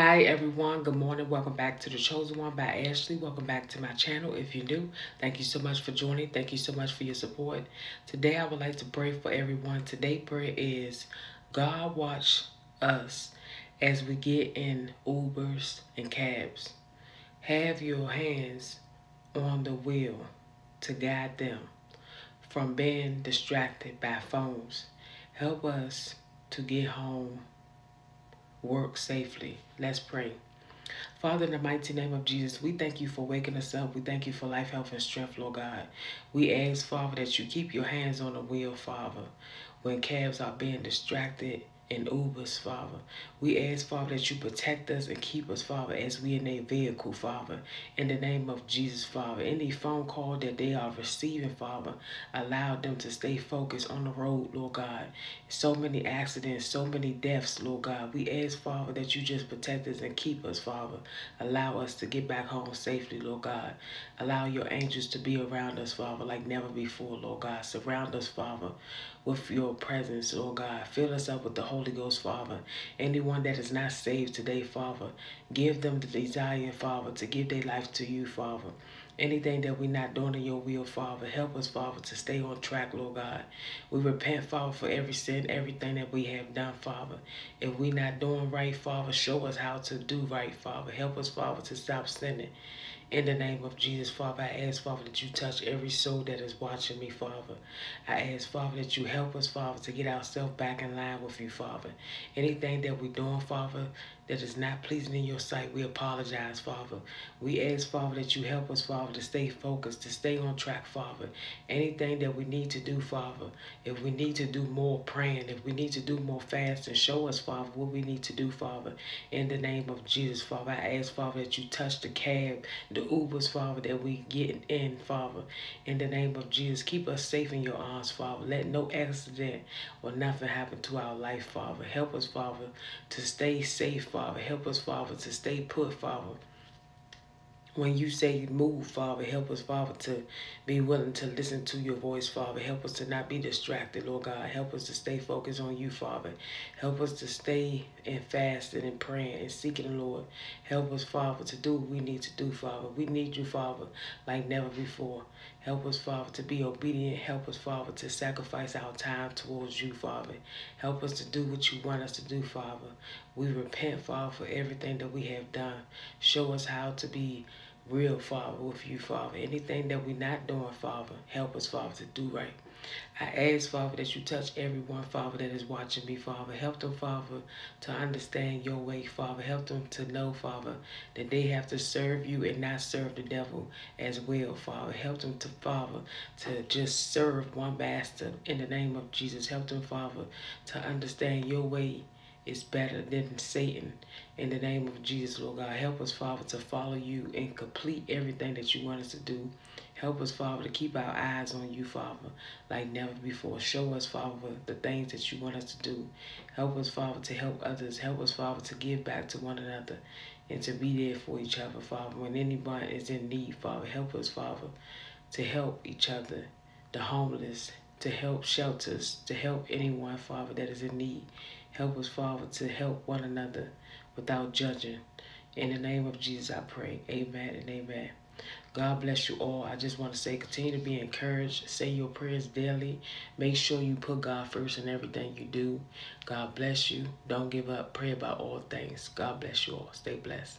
Hi everyone, good morning. Welcome back to The Chosen One by Ashley. Welcome back to my channel. If you're new, thank you so much for joining. Thank you so much for your support. Today I would like to pray for everyone. Today prayer is God watch us as we get in Ubers and cabs. Have your hands on the wheel to guide them from being distracted by phones. Help us to get home work safely. Let's pray. Father, in the mighty name of Jesus, we thank you for waking us up. We thank you for life, health, and strength, Lord God. We ask, Father, that you keep your hands on the wheel, Father, when calves are being distracted and Ubers, Father. We ask, Father, that you protect us and keep us, Father, as we in a vehicle, Father. In the name of Jesus, Father. Any phone call that they are receiving, Father, allow them to stay focused on the road, Lord God. So many accidents, so many deaths, Lord God. We ask, Father, that you just protect us and keep us, Father. Allow us to get back home safely, Lord God. Allow your angels to be around us, Father, like never before, Lord God. Surround us, Father, with your presence, Lord God. Fill us up with the Holy Ghost, Father. Anyone that is not saved today, Father, give them the desire, Father, to give their life to you, Father. Anything that we're not doing in your will, Father, help us, Father, to stay on track, Lord God. We repent, Father, for every sin, everything that we have done, Father. If we're not doing right, Father, show us how to do right, Father. Help us, Father, to stop sinning. In the name of Jesus, Father, I ask, Father, that you touch every soul that is watching me, Father. I ask, Father, that you help us, Father, to get ourselves back in line with you, Father. Anything that we're doing, Father, that is not pleasing in your sight, we apologize, Father. We ask, Father, that you help us, Father, to stay focused, to stay on track, Father. Anything that we need to do, Father, if we need to do more praying, if we need to do more fasting, show us, Father, what we need to do, Father. In the name of Jesus, Father, I ask, Father, that you touch the cab, the Ubers, Father, that we get in, Father. In the name of Jesus, keep us safe in your arms, Father. Let no accident or nothing happen to our life, Father. Help us, Father, to stay safe, Father. Father. Help us, Father, to stay put, Father. When you say move, Father, help us, Father, to be willing to listen to your voice, Father. Help us to not be distracted, Lord God. Help us to stay focused on you, Father. Help us to stay in fasting and praying and seeking the Lord. Help us, Father, to do what we need to do, Father. We need you, Father, like never before. Help us, Father, to be obedient. Help us, Father, to sacrifice our time towards you, Father. Help us to do what you want us to do, Father. We repent, Father, for everything that we have done. Show us how to be real, Father, with you, Father. Anything that we're not doing, Father, help us, Father, to do right. I ask, Father, that you touch everyone, Father, that is watching me, Father. Help them, Father, to understand your way, Father. Help them to know, Father, that they have to serve you and not serve the devil as well, Father. Help them to, Father, to just serve one master in the name of Jesus. Help them, Father, to understand your way is better than Satan. In the name of Jesus, Lord God, help us, Father, to follow you and complete everything that you want us to do. Help us, Father, to keep our eyes on you, Father, like never before. Show us, Father, the things that you want us to do. Help us, Father, to help others. Help us, Father, to give back to one another and to be there for each other, Father. When anyone is in need, Father, help us, Father, to help each other, the homeless, to help shelters, to help anyone, Father, that is in need. Help us, Father, to help one another without judging. In the name of Jesus, I pray. Amen and amen. God bless you all. I just want to say continue to be encouraged. Say your prayers daily. Make sure you put God first in everything you do. God bless you. Don't give up. Pray about all things. God bless you all. Stay blessed.